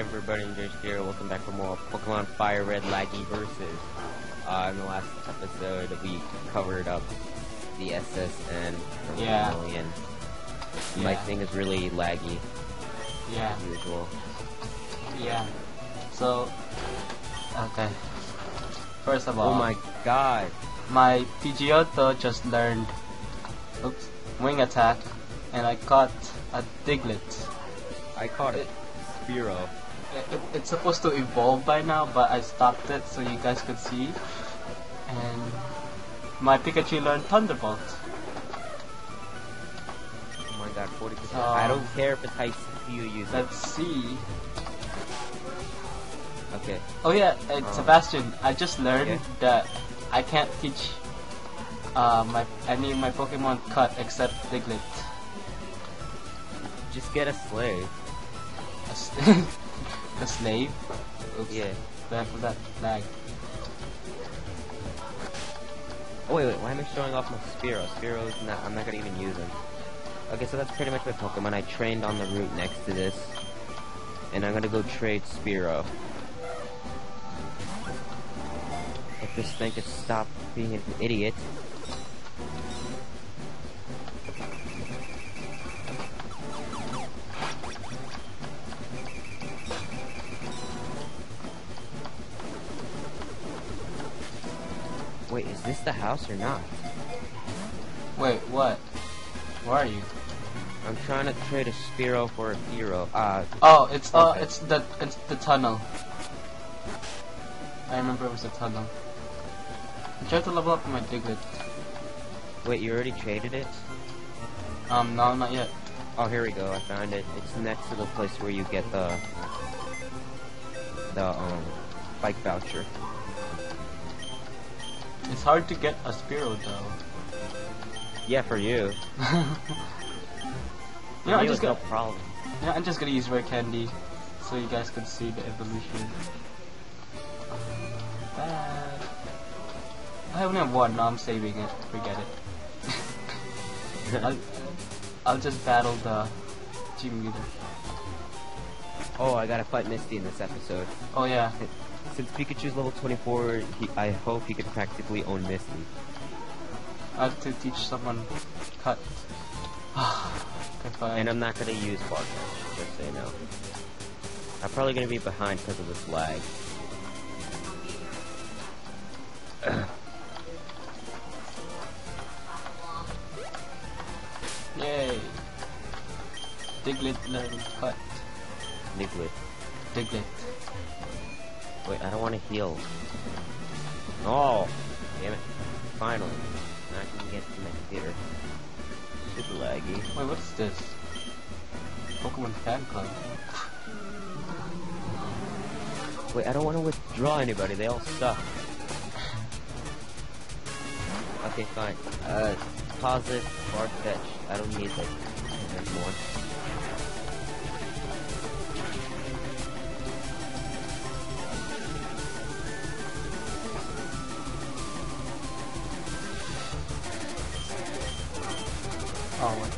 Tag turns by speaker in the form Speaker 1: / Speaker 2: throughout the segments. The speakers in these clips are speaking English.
Speaker 1: Everybody, Josh here. Welcome back for more Pokemon Fire Red Laggy Versus. Uh, in the last episode, we covered up the S.S. Anne from
Speaker 2: Yeah.
Speaker 1: Million. My thing is really laggy,
Speaker 2: Yeah,
Speaker 1: as usual.
Speaker 2: yeah. So, okay. First of all,
Speaker 1: Oh my god.
Speaker 2: my Pidgeotto just learned oops, wing attack, and I caught a Diglett.
Speaker 1: I caught it. Spearow.
Speaker 2: It, it, it's supposed to evolve by now, but I stopped it so you guys could see. And my Pikachu learned Thunderbolt.
Speaker 1: Oh my god, 40%.
Speaker 2: Oh.
Speaker 1: I don't care if it's high CPU user.
Speaker 2: Let's see.
Speaker 1: Okay.
Speaker 2: Oh yeah, and
Speaker 1: Oh.
Speaker 2: Sebastian, I just learned
Speaker 1: Yeah.
Speaker 2: that I can't teach uh, my any of my Pokemon cut except Diglett.
Speaker 1: Just get a slave.
Speaker 2: A, a slave. Oops.
Speaker 1: Yeah.
Speaker 2: Back with that lag.
Speaker 1: Oh wait, wait, why am I showing off my Spearow? Spearow's not, I'm not gonna even use him. Okay, so that's pretty much my Pokemon. I trained on the route next to this. And I'm gonna go trade Spearow. If this thing could stop being an idiot. Wait, is this the house or not?
Speaker 2: Wait, what? Where are you?
Speaker 1: I'm trying to trade a Spearow for a hero. Uh,
Speaker 2: Oh, it's uh,
Speaker 1: Okay.
Speaker 2: it's the it's the tunnel. I remember it was the tunnel. I tried to level up my Diglett.
Speaker 1: wait, you already traded it?
Speaker 2: Um, no, not yet.
Speaker 1: Oh, here we go. I found it. It's next to the place where you get the the um bike voucher.
Speaker 2: It's hard to get a Spearow though.
Speaker 1: Yeah, for you.
Speaker 2: Yeah, I just
Speaker 1: it's no problem.
Speaker 2: Yeah, I'm just gonna use rare candy, so you guys can see the evolution. Bad. I only have one. Now I'm saving it. Forget it. I'll, I'll just battle the gym leader.
Speaker 1: oh, I gotta fight Misty in this episode.
Speaker 2: Oh yeah.
Speaker 1: Since Pikachu's level 24, he, I hope he could practically own Misty.
Speaker 2: I have to teach someone cut.
Speaker 1: And I'm not gonna use Bark just so you know. I'm probably gonna be behind because of this lag.
Speaker 2: Yay! Diglett learned cut.
Speaker 1: Nickwood.
Speaker 2: Diglett.
Speaker 1: Wait, I don't want to heal. Oh, damn it. Finally. Now I can get to my computer. Super laggy.
Speaker 2: Wait, what is this? Pokemon Fan Club.
Speaker 1: Wait, I don't want to withdraw anybody. They all suck. Okay, fine. Uh, pause it. Bar fetch. I don't need like anymore.
Speaker 2: Oh, wait.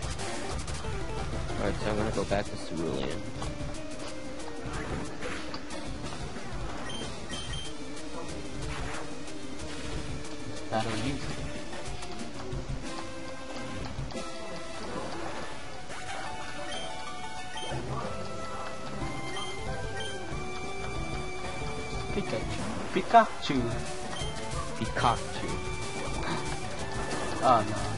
Speaker 1: Alright, so I'm gonna go back to Cerulean.
Speaker 2: Battle you. Pikachu. Pikachu.
Speaker 1: Pikachu.
Speaker 2: Oh no.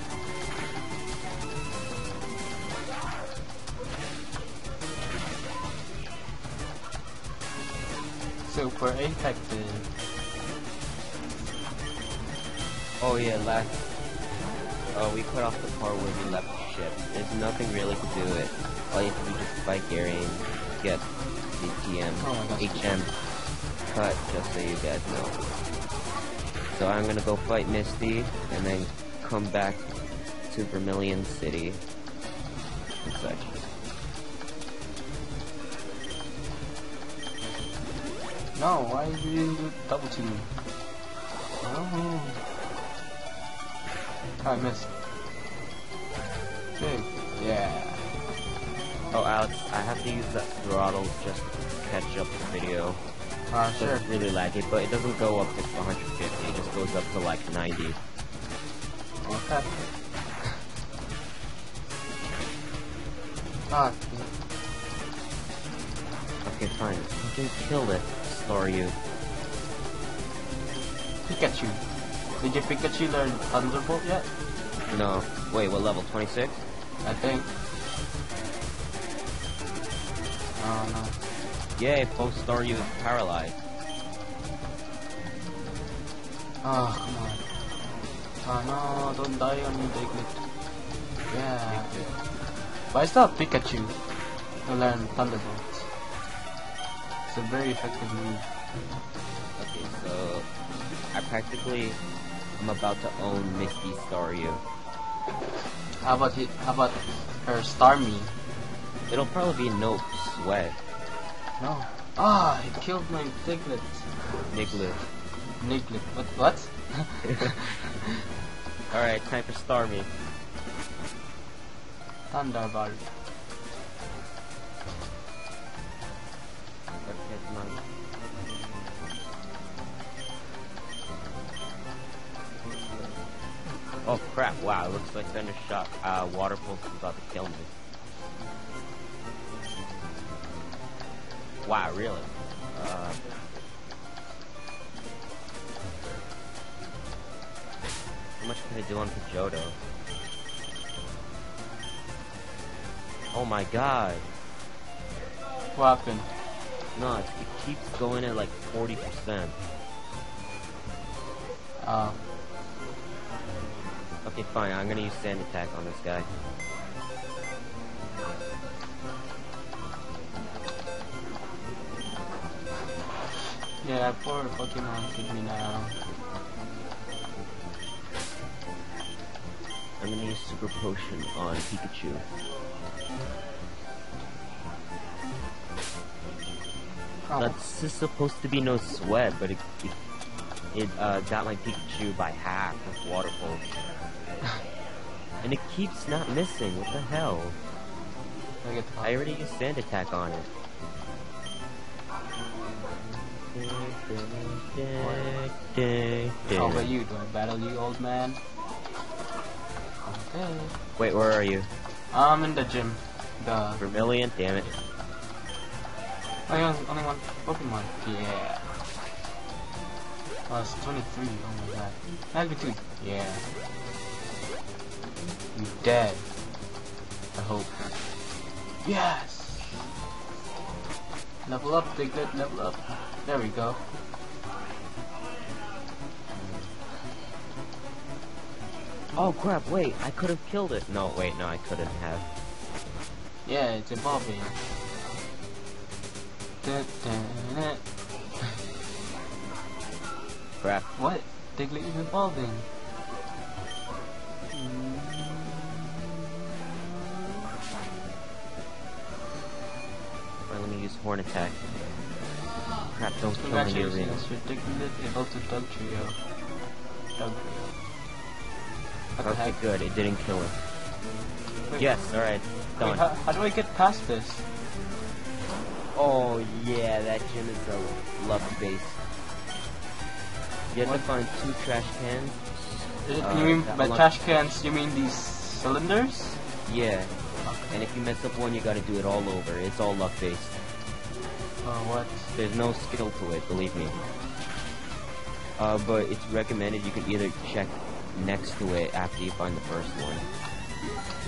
Speaker 2: Super effective.
Speaker 1: Oh yeah, last. Oh, we cut off the part where we left the ship. There's nothing really to do it. All you have to do is just fight Gary and get the TM,
Speaker 2: Oh.
Speaker 1: HM cut, just so you guys know. So I'm gonna go fight Misty and then come back to Vermilion City and such.
Speaker 2: No, why you do double team? Oh. I missed. Big. Yeah.
Speaker 1: Oh, Alex, I have to use that throttle just to catch up the video.
Speaker 2: Uh,
Speaker 1: So
Speaker 2: sure.
Speaker 1: it's really laggy, but it doesn't go up to 150. It just goes up to like 90.
Speaker 2: Okay. Ah,
Speaker 1: Okay, fine. Fucking kill it, Staryu.
Speaker 2: Pikachu. Did your Pikachu learn Thunderbolt yet?
Speaker 1: No. Wait, what level? 26?
Speaker 2: I think. Oh no.
Speaker 1: Yay, both Staryu is paralyzed.
Speaker 2: Oh, come on. Oh no, don't die on me, Diglett. Yeah. But I still have Pikachu to learn Thunderbolt. It's a very effective move.
Speaker 1: Okay, so I practically I'm about to own Misty Staryu.
Speaker 2: How about it? How about her Starmie?
Speaker 1: It'll probably be no sweat.
Speaker 2: No. Ah, it killed my Diglett.
Speaker 1: Niglu.
Speaker 2: Niglet. What? What?
Speaker 1: Alright, time for Starmie.
Speaker 2: Thunderball.
Speaker 1: Oh crap, wow, it looks like Thunder Shot uh water pulse is about to kill me. Wow, really? Uh How much can I do on Pidgeotto? Oh my god.
Speaker 2: What happened?
Speaker 1: No, it, it keeps going at like 40%.
Speaker 2: Uh,
Speaker 1: Okay, fine, I'm gonna use Sand Attack on this guy.
Speaker 2: yeah, poor Pokemon hit me now.
Speaker 1: I'm gonna use Super Potion on Pikachu.
Speaker 2: Oh,
Speaker 1: That's just supposed to be no sweat, but it it, it uh, got my Pikachu by half with Water Pulse. And it keeps not missing, what the hell?
Speaker 2: I get the
Speaker 1: I already used Sand Attack on it.
Speaker 2: How about you? Do I battle you, old man? Okay.
Speaker 1: Wait, where are you?
Speaker 2: I'm in the gym. The
Speaker 1: Vermilion? Damn it.
Speaker 2: oh, yeah, only one Pokemon. Yeah. Oh, it's 23. Oh my god. Magnitude. Yeah. You dead. I hope. Yes. Level up, Diglett. Level up. There we go.
Speaker 1: Oh crap, wait, I could have killed it. No, wait, no, I couldn't have.
Speaker 2: Yeah, it's evolving. Da, da.
Speaker 1: Crap.
Speaker 2: What? Diglett is evolving.
Speaker 1: Horn Attack. Crap, don't kill the arena.
Speaker 2: Congratulations, your Diglett evolved to Trio. Dug Trio.
Speaker 1: Okay,
Speaker 2: heck?
Speaker 1: good, it didn't kill him.
Speaker 2: Wait,
Speaker 1: Yes, alright,
Speaker 2: Wait,
Speaker 1: done.
Speaker 2: how, how do I get past this?
Speaker 1: Oh yeah, that gym is a luck base. You have
Speaker 2: What?
Speaker 1: to find two trash cans. Uh,
Speaker 2: you mean by trash cans? You mean these cylinders?
Speaker 1: Yeah, and if you mess up one, you gotta do it all over. It's all luck based.
Speaker 2: Oh, what?
Speaker 1: There's no skill to it, believe me. Uh, but it's recommended you can either check next to it after you find the first one.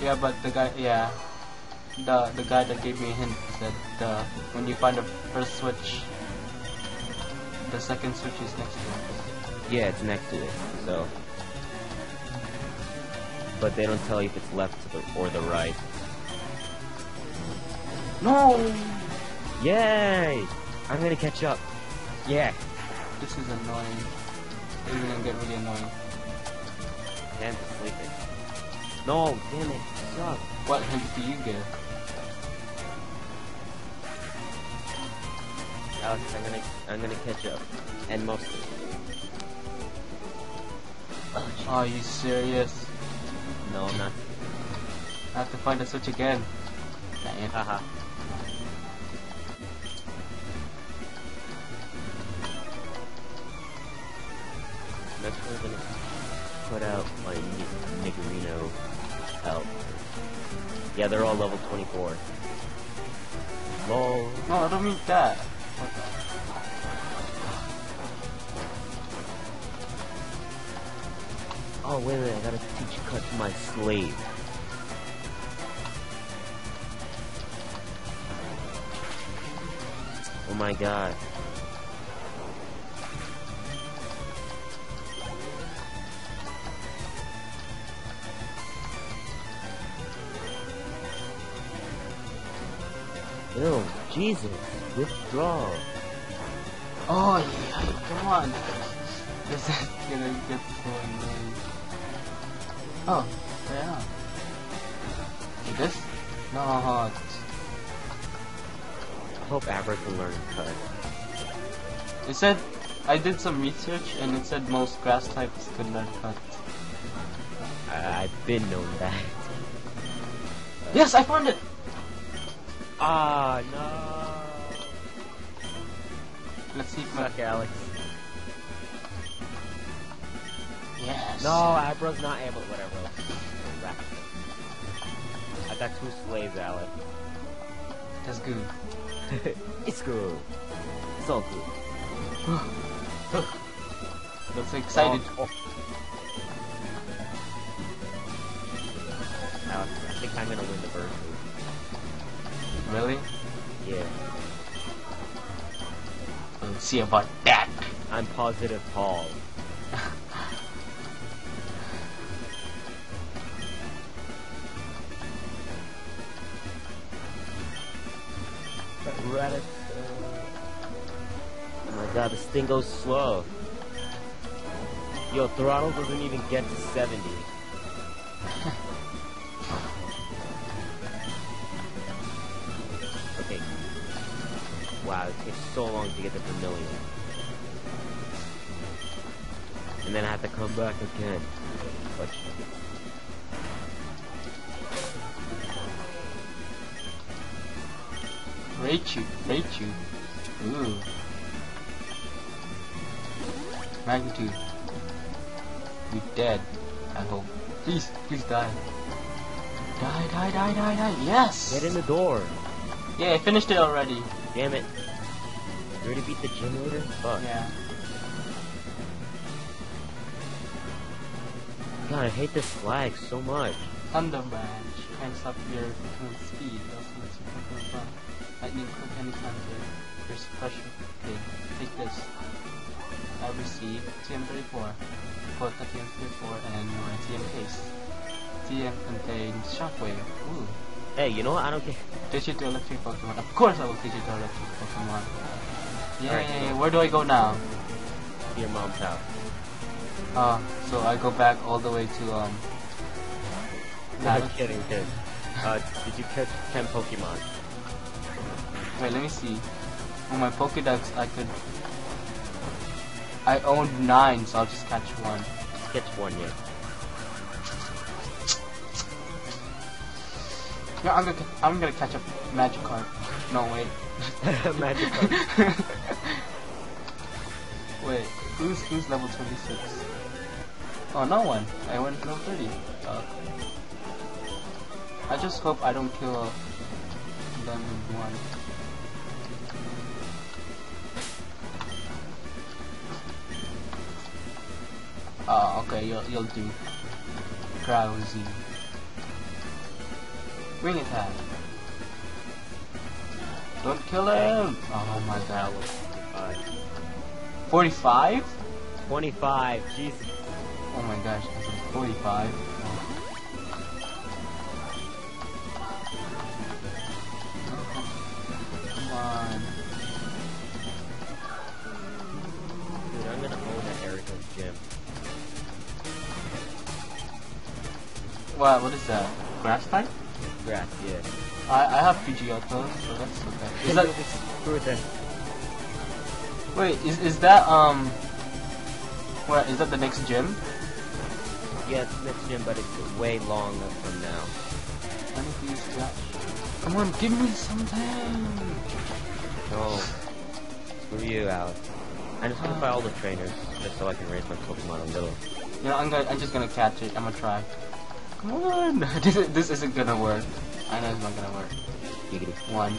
Speaker 2: Yeah, but the guy, yeah, the the guy that gave me a hint said uh, when you find the first switch, the second switch is next to it.
Speaker 1: Yeah, it's next to it. So, but they don't tell you if it's left or the right.
Speaker 2: No,
Speaker 1: Yay! I'm gonna catch up. Yeah.
Speaker 2: this is annoying. This is gonna get really annoying.
Speaker 1: Damn, it's sleeping. No, damn it, suck.
Speaker 2: What hint do you get?
Speaker 1: Alex, I'm gonna, I'm gonna catch up, and most of it.
Speaker 2: Are you serious?
Speaker 1: No, I'm not.
Speaker 2: I have to find the switch again. Dang
Speaker 1: Next we're gonna put out my Ni- Niggerino out. Yeah, they're all level 24. Lol.
Speaker 2: No, I don't mean that.
Speaker 1: Oh, wait, wait, I gotta teach cut my slave. Oh my god. Ew, Jesus, withdraw.
Speaker 2: Oh yeah, come on. This is gonna get so annoying. Oh, yeah. This? No, it's-
Speaker 1: I hope Abra can learn cut.
Speaker 2: it said I did some research and it said most grass types could learn cut.
Speaker 1: I- I've been known that.
Speaker 2: Yes, I found it.
Speaker 1: Ah, no.
Speaker 2: Let's see if
Speaker 1: Suck, Alex.
Speaker 2: yes.
Speaker 1: No, Abra's not able. Whatever. I got two slaves, Alex.
Speaker 2: that's good.
Speaker 1: it's good. It's all good.
Speaker 2: Looks excited.
Speaker 1: Oh, oh. Alex, I think I'm gonna win the bird
Speaker 2: Really?
Speaker 1: Yeah.
Speaker 2: We'll see about that.
Speaker 1: I'm positive Paul. Reddit. Uh, oh my god, this thing goes slow. Yo, throttle doesn't even get to 70. So long to get the vermilion. And then I have to come back again. But
Speaker 2: you, rate. Ooh. Magnitude. You dead. I hope. Please, please die. Die, die, die, die, die. Yes.
Speaker 1: get in the door.
Speaker 2: Yeah, I finished it already.
Speaker 1: Damn it. You beat the gym leader? Fuck.
Speaker 2: Yeah.
Speaker 1: God, I hate this flag so much.
Speaker 2: Thunder Branch. Cranks up your current speed. Also lets you control from lightning quick anytime your, your suppression. Okay, take this. I received TM34. Quote the TM34 and your TM case. TM contains Shockwave. Ooh.
Speaker 1: Hey, you know what? I don't care.
Speaker 2: To electric Pokemon. Of course I will to electric Pokemon. Yay,
Speaker 1: Alright, go.
Speaker 2: where do I go now?
Speaker 1: Your mom's house.
Speaker 2: Uh, so I go back all the way to, um...
Speaker 1: No, I'm kidding, kid. Uh, did you catch 10 Pokemon?
Speaker 2: Wait, let me see. On my Pokedex, I could... I owned nine, so I'll just catch one.
Speaker 1: Just catch one yet.
Speaker 2: No, I'm gonna, I'm gonna catch a Magikarp. No, wait.
Speaker 1: Magikarp.
Speaker 2: wait, who's who's level 26? Oh, no one. I went level 30. Uh, I just hope I don't kill them in one. Oh, okay, you'll, you'll do. Drowsy. Wing attack. Don't kill him! Oh my god. 45?
Speaker 1: 25, Jesus.
Speaker 2: Oh my gosh, that's like 45. Oh. Come on.
Speaker 1: Dude, I'm gonna own that Erica's gym.
Speaker 2: What, what is that? Grass type?
Speaker 1: Grass, yeah.
Speaker 2: I, I have Pidgeotto, so that's okay. Is that. Wait, is, is that, um, what, is that the next gym?
Speaker 1: Yeah, it's the next gym, but it's way long from now.
Speaker 2: Me please scratch. Come on, give me some something.
Speaker 1: No. Screw you, Alex. I'm just gonna buy all the trainers, just so I can raise my Pokemon a little.
Speaker 2: You know, I'm gonna, I'm just gonna catch it. I'm gonna try. Come on. this, this isn't gonna work. I know it's not gonna work.
Speaker 1: Giggity.
Speaker 2: One.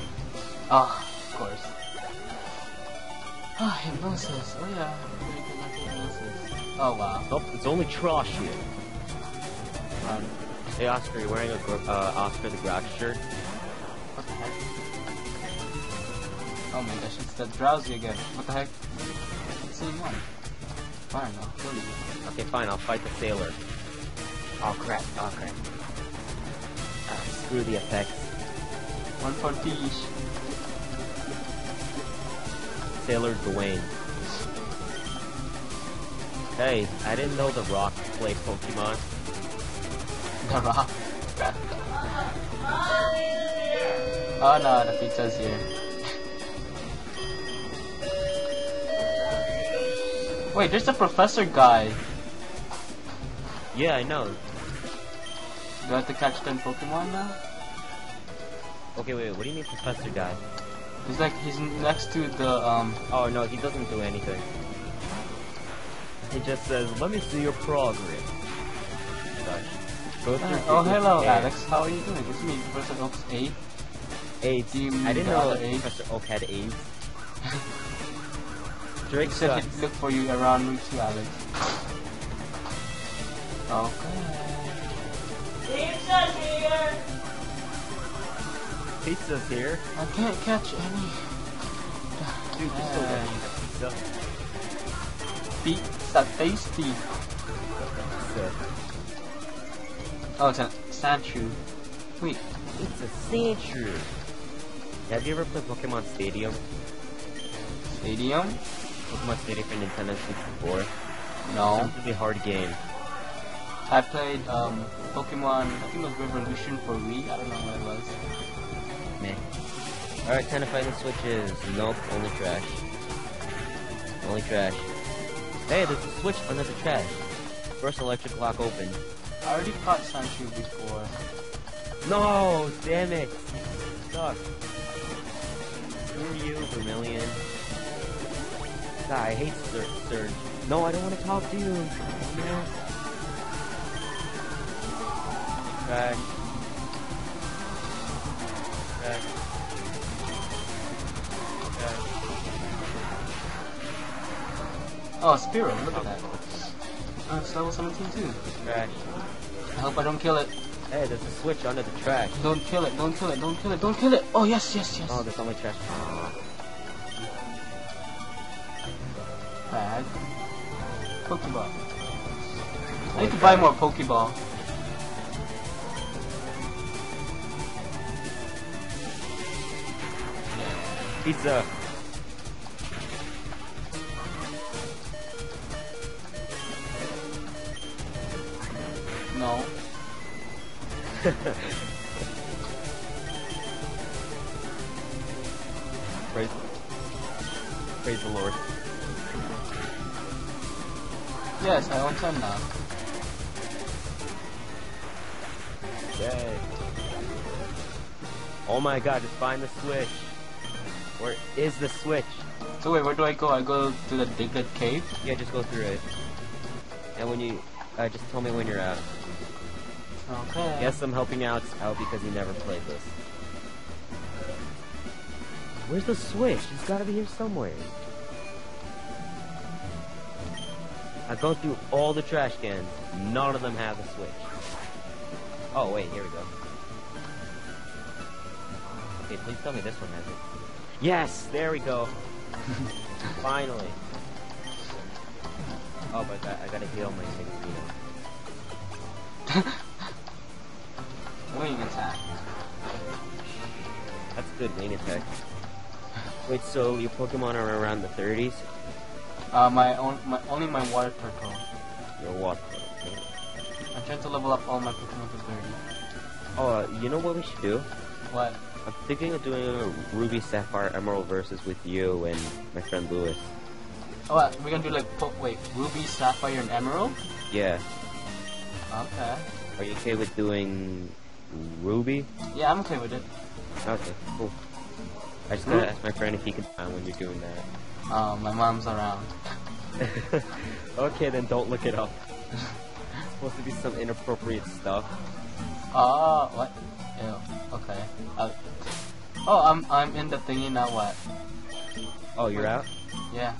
Speaker 2: Ah, of course. Ah, hypnosis. Oh yeah. I'm gonna get hypnosis. Oh wow.
Speaker 1: Nope, it's only trash here.
Speaker 2: Run.
Speaker 1: Hey, Oscar, you're wearing a uh, Oscar the Grouch shirt?
Speaker 2: What the heck? Oh my gosh, it's the drowsy again. What the heck? Same one. Fine, no. What are you?
Speaker 1: Okay, fine, I'll fight the sailor. Oh crap, oh crap. Ah, screw the effects.
Speaker 2: One for fish.
Speaker 1: Sailor Dwayne. Hey, I didn't know the Rock played Pokemon.
Speaker 2: The rock. oh no, the pizza's here. Wait, there's a professor guy.
Speaker 1: Yeah, I know.
Speaker 2: Do I have to catch 10 Pokemon now?
Speaker 1: Okay, wait, what do you mean Professor Guy?
Speaker 2: He's like, he's next to the, um,
Speaker 1: Oh, no, he doesn't do anything. He just says, let me see your progress. Go through
Speaker 2: oh hello
Speaker 1: hair.
Speaker 2: Alex, how are you doing? It's me, Professor Oak's 8.
Speaker 1: AIDS.
Speaker 2: Do you mean
Speaker 1: I didn't know that
Speaker 2: AIDS?
Speaker 1: Professor Oak had AIDS.
Speaker 2: He
Speaker 1: Drake
Speaker 2: said
Speaker 1: sucks.
Speaker 2: he'd look for you around Route 2, Alex. Okay.
Speaker 3: Pizza's here!
Speaker 1: Pizza's here.
Speaker 2: I can't catch any.
Speaker 1: Dude, you're still getting pizza.
Speaker 2: Pizza tasty. Oh, it's a Sandshrew. Wait,
Speaker 1: It's a Sandshrew. Have you ever played Pokemon Stadium?
Speaker 2: Stadium?
Speaker 1: Pokemon Stadium for Nintendo 64.
Speaker 2: No.
Speaker 1: It's a really hard game.
Speaker 2: I played um Pokemon. I think it was Revolution for Wii. I don't know what it was.
Speaker 1: Meh. Alright, time to find the switches. Nope, only trash. Only trash. Hey, there's a switch under the trash. First electric lock open.
Speaker 2: I already caught Sandshrew before.
Speaker 1: No, damn it. Suck. Screw you, Vermilion. God, I hate Sur Surge. No, I don't want to talk to you. No. Trash. Trash.
Speaker 2: Oh, Spearow, look at that. Oh, it's level 17 too.
Speaker 1: Trash.
Speaker 2: I hope I don't kill it.
Speaker 1: Hey, there's a switch under the trash.
Speaker 2: Don't kill it, don't kill it, don't kill it, don't kill it. Oh, yes, yes, yes.
Speaker 1: Oh, there's only trash.
Speaker 2: Bag. Pokeball. I need to buy more Pokeball.
Speaker 1: Pizza. Praise, praise the Lord.
Speaker 2: Yes, I own 10 now.
Speaker 1: Yay. Oh my god, just find the switch. Where is the switch?
Speaker 2: So wait, where do I go? I go to the Diglett Cave?
Speaker 1: Yeah, just go through it. And when you, uh, just tell me when you're out.
Speaker 2: Okay.
Speaker 1: Yes, I'm helping Alex out because he never played this. Where's the switch? He's gotta be here somewhere. I've gone through all the trash cans. None of them have the switch. Oh, wait, here we go. Okay, please tell me this one has it. Yes, there we go. Finally. Oh, but I, I gotta heal my Nintendo.
Speaker 2: Wing attack.
Speaker 1: That's a good wing attack. Wait, so your Pokemon are around the 30s?
Speaker 2: Uh, my own, my only my water turtle.
Speaker 1: Your what?
Speaker 2: I'm trying to level up all my Pokemon to 30.
Speaker 1: Oh, uh, you know what we should do?
Speaker 2: What?
Speaker 1: I'm thinking of doing a Ruby, Sapphire, Emerald versus with you and my friend Lewis.
Speaker 2: Oh, what? We're gonna do like, po- wait, Ruby, Sapphire, and Emerald?
Speaker 1: Yeah.
Speaker 2: Okay.
Speaker 1: Are you okay with doing Ruby?
Speaker 2: Yeah, I'm okay with it.
Speaker 1: Okay, cool. I just gotta ask my friend if he can find when you're doing that.
Speaker 2: Oh, my mom's around.
Speaker 1: okay, then don't look it up. supposed to be some inappropriate stuff.
Speaker 2: Oh, what? Ew. Okay. Uh, oh, I'm I'm in the thingy now. What?
Speaker 1: Oh, you're out?
Speaker 2: Yeah.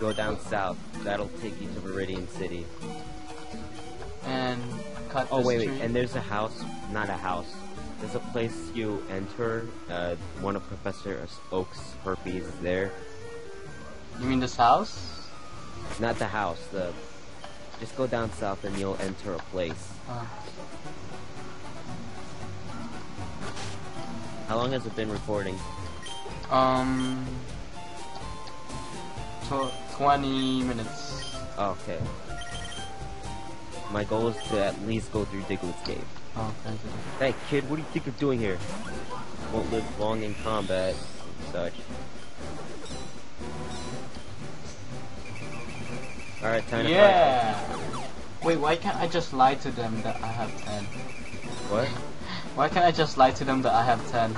Speaker 1: Go down south. That'll take you to Viridian City.
Speaker 2: And cut.
Speaker 1: Oh wait,
Speaker 2: tree.
Speaker 1: wait, and there's a house, not a house. There's a place you enter. Uh, one of Professor Oak's herpes is there.
Speaker 2: You mean this house?
Speaker 1: Not the house. The just go down south and you'll enter a place.
Speaker 2: Uh,
Speaker 1: How long has it been recording?
Speaker 2: um. Tw- Twenty minutes.
Speaker 1: Okay. My goal is to at least go through Diglett's cave.
Speaker 2: Oh, thank you.
Speaker 1: Hey kid, what do you think you're doing here? Won't live long in combat, and such. Alright, time to
Speaker 2: Yeah. Wait, why can't I just lie to them that I have ten?
Speaker 1: What?
Speaker 2: Why can't I just lie to them that I have ten?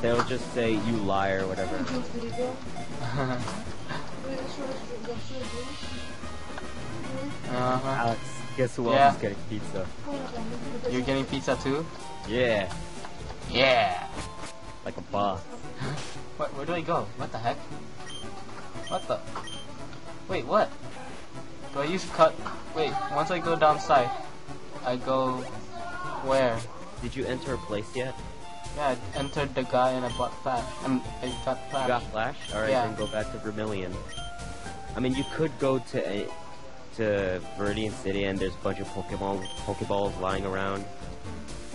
Speaker 1: They'll just say you lie or whatever.
Speaker 2: uh-huh.
Speaker 1: Alex, guess who
Speaker 2: Yeah.
Speaker 1: else is getting pizza?
Speaker 2: You're getting pizza too?
Speaker 1: Yeah,
Speaker 2: Yeah.
Speaker 1: like a boss.
Speaker 2: What? Where do I go? What the heck? What the? Wait, what? Do I use cut? Wait, once I go down south, I go where?
Speaker 1: Did you enter a place yet?
Speaker 2: Yeah, I entered the guy and I bought flash. And I got
Speaker 1: You
Speaker 2: flash.
Speaker 1: got Flash? Alright,
Speaker 2: Yeah.
Speaker 1: then go back to Vermilion. I mean, you could go to a, to Viridian City and there's a bunch of Pokemon Pokeballs lying around.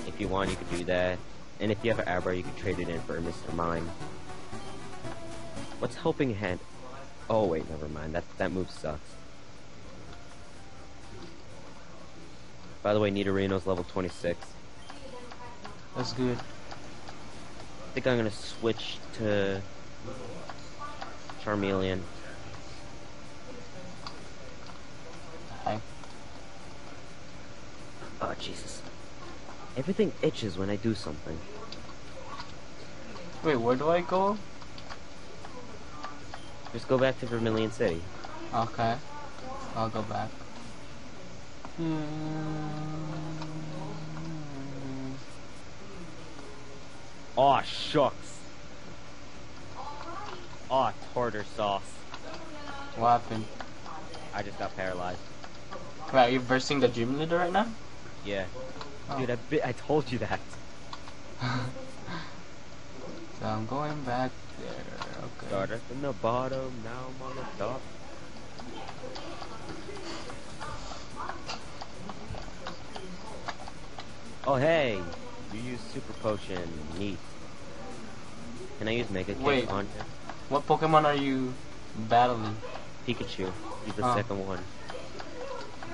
Speaker 1: If you want, you could do that. And if you have an Abra, you could trade it in for Mr. Mime. What's Helping Hand? Oh wait, never mind. That that move sucks. By the way, Nidorino's level 26.
Speaker 2: That's good.
Speaker 1: I think I'm gonna switch to Charmeleon. Oh Jesus! Everything itches when I do something.
Speaker 2: Wait, where do I go?
Speaker 1: Just go back to Vermilion City.
Speaker 2: Okay. I'll go back. Hmm.
Speaker 1: Aw, shucks. Aw, tartar sauce.
Speaker 2: What happened?
Speaker 1: I just got paralyzed.
Speaker 2: Wait, are you versing the gym leader right now?
Speaker 1: Yeah.
Speaker 2: Oh.
Speaker 1: Dude, I, bi- I told you that.
Speaker 2: So I'm going back there. Okay.
Speaker 1: Started from the bottom, now I'm on the top. Oh hey! You use Super Potion. Neat. Can I use Mega Kick
Speaker 2: Wait.
Speaker 1: on him?
Speaker 2: What Pokemon are you battling?
Speaker 1: Pikachu. He's the
Speaker 2: Oh.
Speaker 1: second one.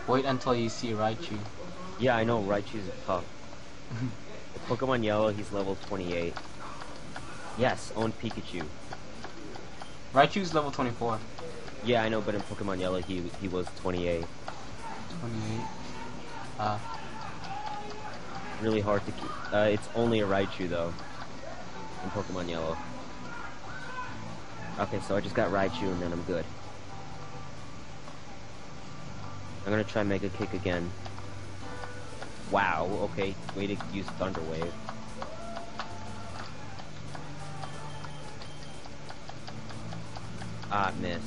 Speaker 2: Wait until you see Raichu.
Speaker 1: Yeah, I know, Raichu's tough. Pokemon Yellow, he's level 28. Yes, own Pikachu.
Speaker 2: Raichu's level 24.
Speaker 1: Yeah, I know, but in Pokemon Yellow, he he was 28.
Speaker 2: 28. Uh,
Speaker 1: Really hard to keep. Uh, it's only a Raichu, though. In Pokemon Yellow. Okay, so I just got Raichu, and then I'm good. I'm gonna try Mega Kick again. Wow, okay, way to use Thunder Wave. Ah, miss.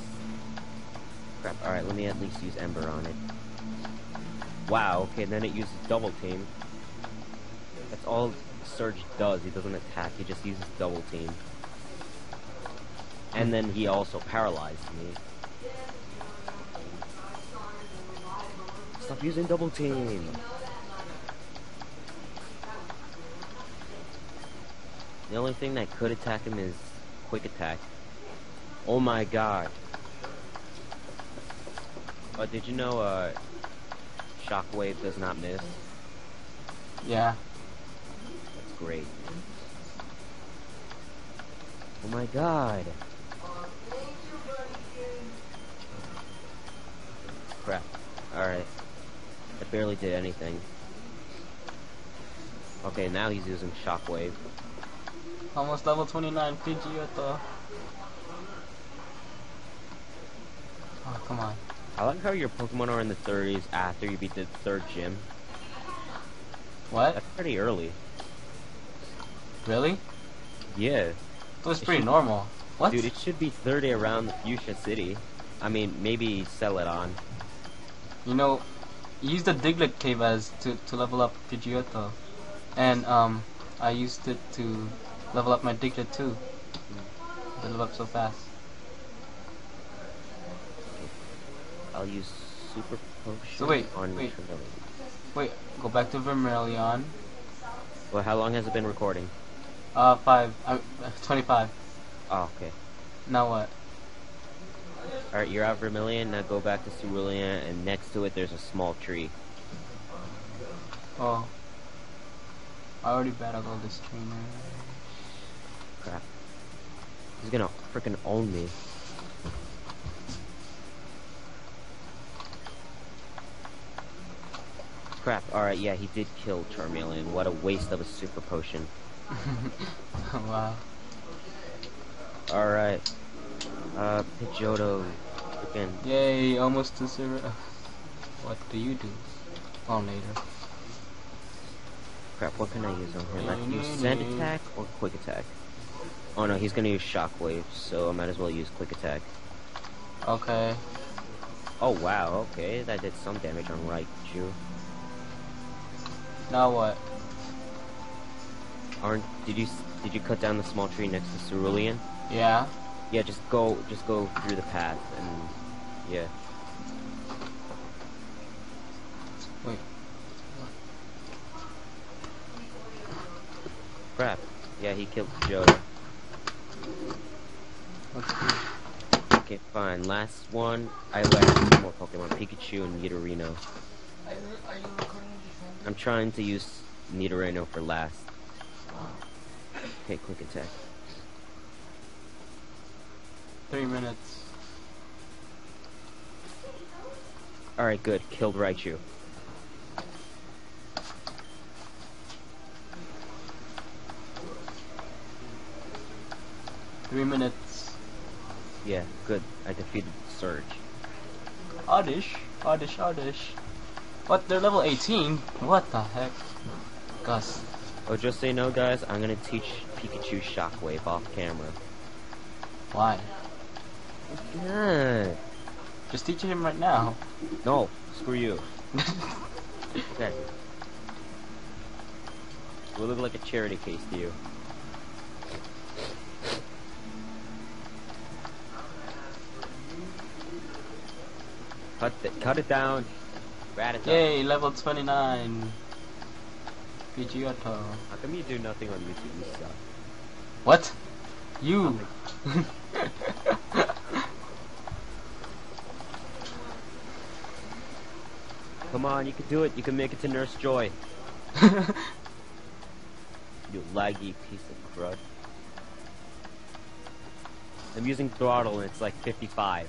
Speaker 1: Crap, alright, let me at least use Ember on it. Wow, okay, then it uses Double Team. That's all Surge does, he doesn't attack, he just uses Double Team. And then he also paralyzed me. Stop using Double Team! The only thing that could attack him is Quick Attack. Oh my god. Uh, did you know, uh, Shockwave does not miss?
Speaker 2: yeah.
Speaker 1: That's great. Oh my god. Crap. Alright. I barely did anything. Okay, now he's using Shockwave.
Speaker 2: Almost level 29 Pidgeotto. Oh, come on.
Speaker 1: I like how your Pokemon are in the 30s after you beat the third gym.
Speaker 2: What?
Speaker 1: That's pretty early.
Speaker 2: Really?
Speaker 1: Yeah.
Speaker 2: That was
Speaker 1: It
Speaker 2: pretty
Speaker 1: should-
Speaker 2: normal. What?
Speaker 1: Dude, it should be 30 around the Fuchsia City. I mean, maybe sell it on.
Speaker 2: You know, use the Diglett cave as to, to level up Pidgeotto. And, um, I used it to level up my Diglett too. They level up so fast.
Speaker 1: I'll use Super Potion
Speaker 2: So wait,
Speaker 1: on
Speaker 2: wait.
Speaker 1: Trevally.
Speaker 2: Wait, go back to Vermilion.
Speaker 1: Well, how long has it been recording?
Speaker 2: Uh, 5, uh, 25.
Speaker 1: Oh, okay.
Speaker 2: Now what?
Speaker 1: Alright, you're at Vermilion, now go back to Cerulean, and next to it there's a small tree.
Speaker 2: Oh. I already battled all this trainer.
Speaker 1: Crap. He's gonna freaking own me. Crap, alright, yeah, he did kill Charmeleon. What a waste of a super potion.
Speaker 2: wow.
Speaker 1: Alright. Uh, Pidgeotto. Frickin'
Speaker 2: Yay, almost to zero. What do you do? Oh, later.
Speaker 1: Crap, what can I use on him? I can use Sand Attack or Quick Attack. Oh no, he's gonna use Shockwave, so I might as well use Quick Attack.
Speaker 2: Okay.
Speaker 1: Oh wow, okay, that did some damage on right, Raichu.
Speaker 2: Now what?
Speaker 1: Aren't did you did you cut down the small tree next to Cerulean?
Speaker 2: Yeah.
Speaker 1: Yeah, just go just go through the path and yeah.
Speaker 2: Wait.
Speaker 1: Crap. Yeah, he killed Pidgeotto. Okay, fine. Last one. I like two more Pokemon, Pikachu and Nidorino. I'm trying to use Nidorino for last. Okay, quick attack.
Speaker 2: Three minutes.
Speaker 1: Alright, good. Killed Raichu.
Speaker 2: Three minutes.
Speaker 1: Yeah, good. I defeated Surge.
Speaker 2: Oddish. Oddish, oddish. What? They're level 18? What the heck? Gus.
Speaker 1: Oh, just so you know, guys, I'm gonna teach Pikachu Shockwave off camera.
Speaker 2: Why?
Speaker 1: Yeah.
Speaker 2: Just teach him right now.
Speaker 1: No, screw you. Okay. Will look like a charity case to you. Cut it, cut it down. Rat.
Speaker 2: Yay, level 29. Pidgeotto.
Speaker 1: How come you do nothing on YouTube? You suck.
Speaker 2: What? You.
Speaker 1: Come on, you can do it. You can make it to Nurse Joy. You laggy piece of crud. I'm using throttle and it's like 55.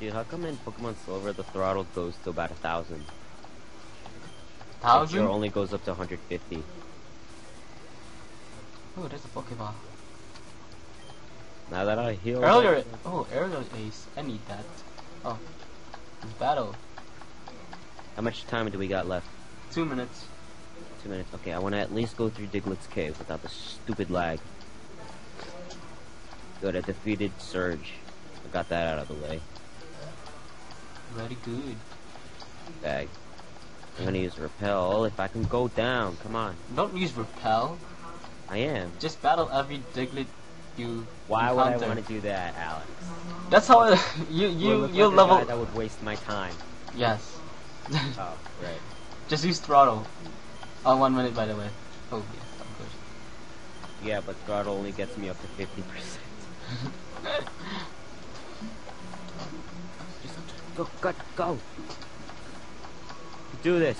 Speaker 1: Dude, how come in Pokemon Silver the throttle goes to about a thousand?
Speaker 2: Thousand?
Speaker 1: It only goes up to 150.
Speaker 2: Oh, there's a Pokeball.
Speaker 1: Now that I heal.
Speaker 2: Earlier, oh, earlier Ace. I need that. Oh, battle.
Speaker 1: How much time do we got left?
Speaker 2: Two minutes.
Speaker 1: Two minutes. Okay, I want to at least go through Diglett's cave without the stupid lag. Good, I defeated Surge. I got that out of the way.
Speaker 2: Very good.
Speaker 1: Bag. I'm gonna use Repel if I can go down. Come on.
Speaker 2: Don't use repel.
Speaker 1: I am.
Speaker 2: Just battle every Diglett you
Speaker 1: Why would I want to do that, Alex?
Speaker 2: That's how it, uh,
Speaker 1: you
Speaker 2: You you
Speaker 1: like
Speaker 2: level.
Speaker 1: that would waste my time.
Speaker 2: Yes.
Speaker 1: Oh, right.
Speaker 2: Just use throttle. On one minute, by the way. Oh yes, of course.
Speaker 1: Yeah, but throttle only gets me up to 50%. Just go, go, go. Do this.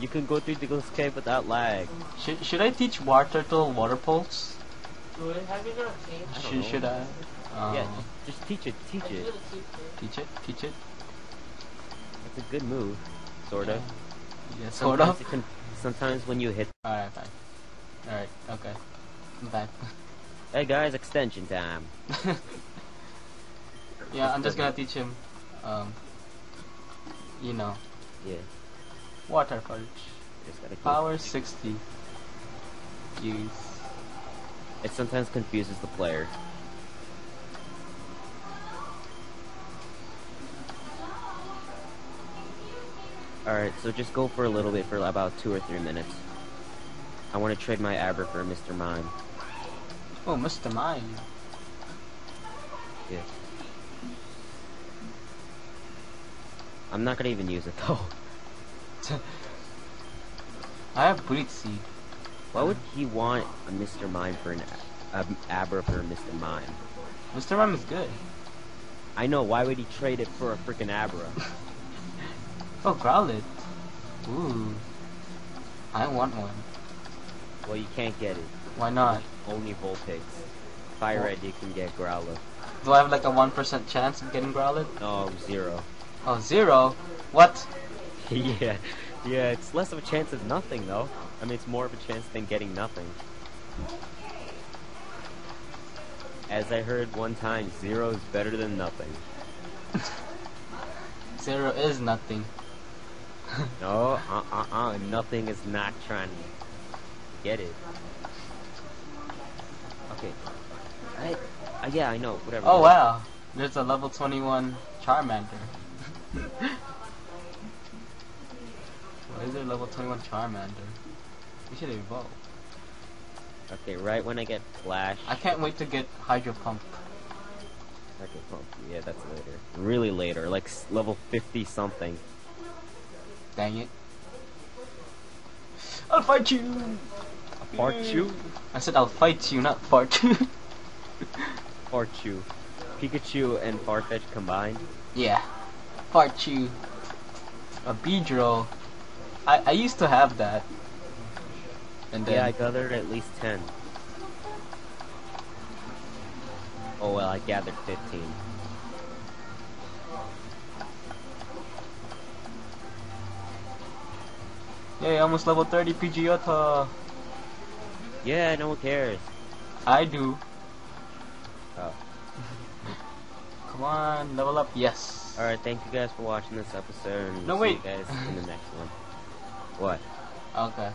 Speaker 1: You can go through Diglett's cave without lag.
Speaker 2: Should should I teach Wartortle Water Pulse?
Speaker 3: Have you gonna change?
Speaker 1: I
Speaker 2: Should
Speaker 1: know.
Speaker 2: should I? Um,
Speaker 1: Yeah, just, just teach it, teach it.
Speaker 2: Teach it, teach it.
Speaker 1: It's a good move. sort of.
Speaker 2: Yeah, sort
Speaker 1: Sometimes
Speaker 2: of.
Speaker 1: can- sometimes when you hit,
Speaker 2: Alright, fine. Alright, okay. I'm back.
Speaker 1: hey guys, extension time.
Speaker 2: yeah, I'm just gonna teach him, um, you know,
Speaker 1: Yeah,
Speaker 2: water
Speaker 1: gotta
Speaker 2: Power 60. Use.
Speaker 1: It sometimes confuses the player. Alright, so just go for a little bit for about two or three minutes. I want to trade my Abra for Mr. Mime.
Speaker 2: Oh, Mr. Mime.
Speaker 1: Yeah. I'm not gonna even use it though.
Speaker 2: I have Breed Seed.
Speaker 1: Why would he want a Mr. Mime for an Abra for a Mr. Mime?
Speaker 2: Mr. Mime is good.
Speaker 1: I know, why would he trade it for a freaking Abra?
Speaker 2: Oh, Growlithe. Ooh. I want one.
Speaker 1: well, you can't get it.
Speaker 2: Why not?
Speaker 1: Only Vulpix. Fire Red, you can get Growlithe.
Speaker 2: Do I have like a 1% chance of getting Growlithe?
Speaker 1: No, zero.
Speaker 2: Oh, zero? What?
Speaker 1: yeah, yeah, it's less of a chance of nothing though. I mean, it's more of a chance than getting nothing. As I heard one time, zero is better than nothing.
Speaker 2: Zero is nothing.
Speaker 1: No, uh, uh, uh, nothing is not trying to get it. Okay. I, uh, yeah, I know, whatever.
Speaker 2: Oh wow, there's a level 21 Charmander. Why is there level 21 Charmander? We should evolve.
Speaker 1: Okay, right when I get Flash,
Speaker 2: I can't wait to get Hydro Pump.
Speaker 1: Can pump. Yeah, that's later. Really later, like s- level 50 something.
Speaker 2: Dang it. I'll fight you!
Speaker 1: I'll Fart you?
Speaker 2: I said I'll fight you, not fart you.
Speaker 1: Farchu. Pikachu and Farfetch combined.
Speaker 2: yeah. Fart you. A Beedrill. I, I used to have that. And then
Speaker 1: Yeah, I gathered at least 10. Oh well, I gathered 15.
Speaker 2: Yay, almost level 30 Pidgeotto.
Speaker 1: Yeah, no one cares.
Speaker 2: I do.
Speaker 1: Oh.
Speaker 2: Come on, level up. Yes.
Speaker 1: Alright, thank you guys for watching this episode. And
Speaker 2: No,
Speaker 1: we'll
Speaker 2: wait.
Speaker 1: See you guys in the next one. What?
Speaker 2: Okay.